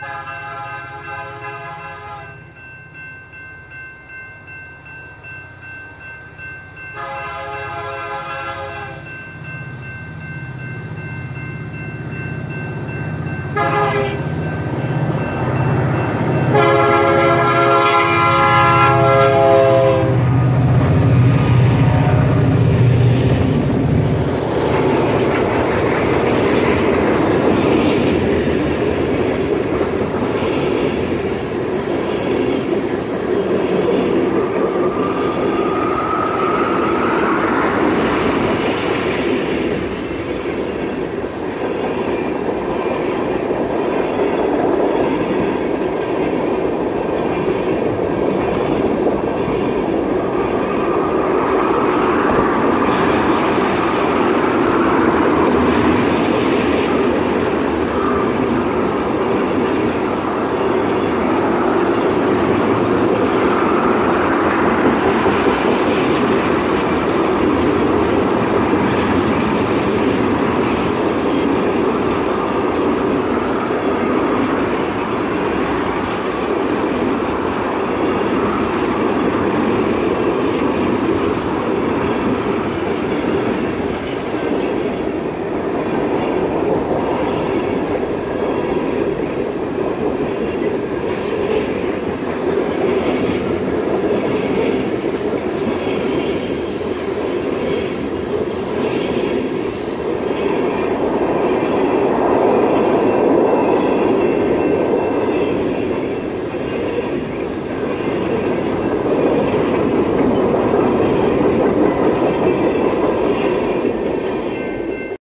Bye.